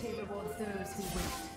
Rewards those who wait.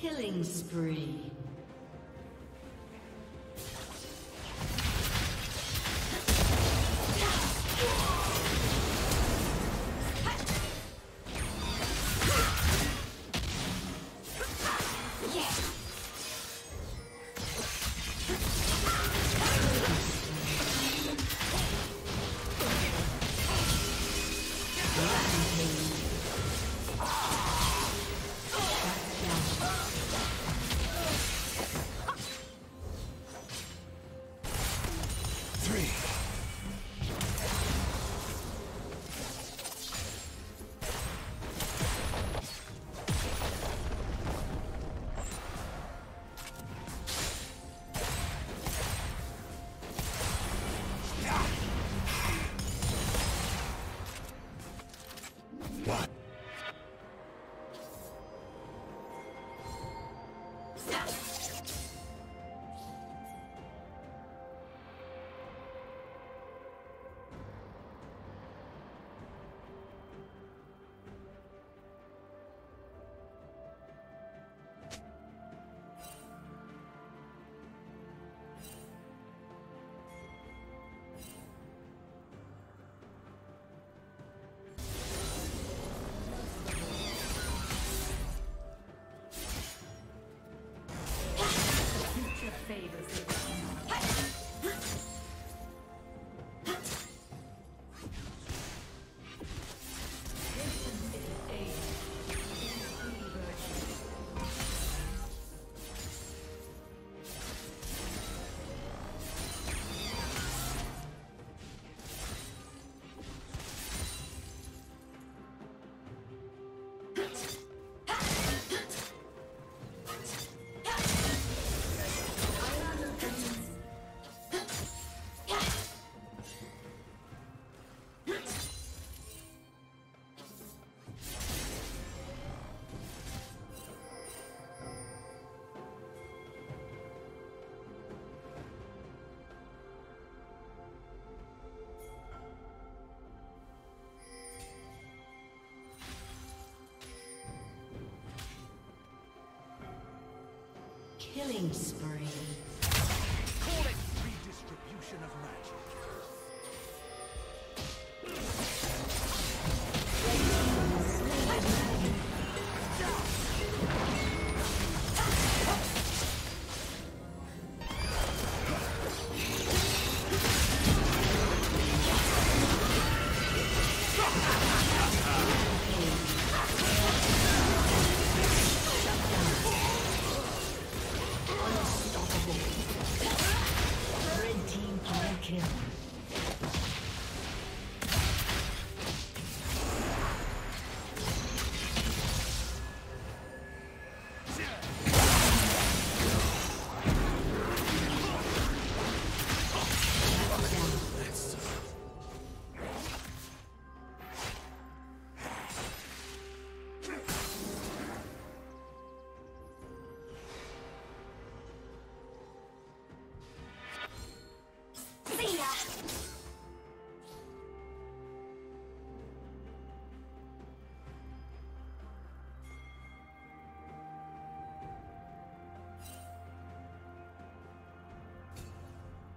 Killing spree. Killing spree.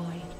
destroyed.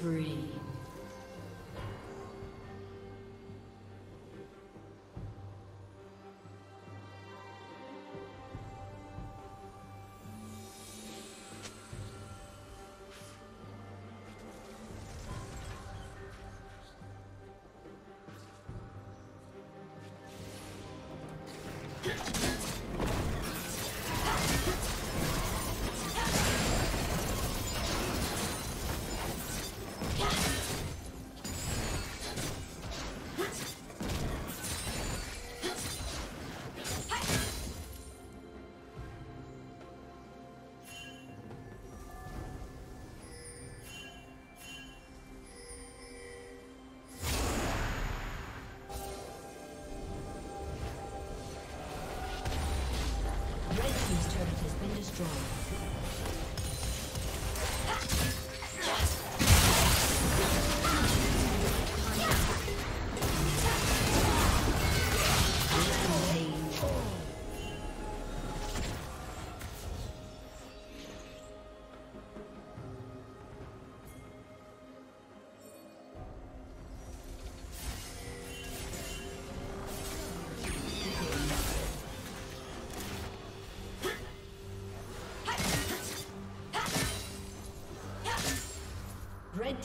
spree. destroyed.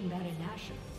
Slain Baron Nashor.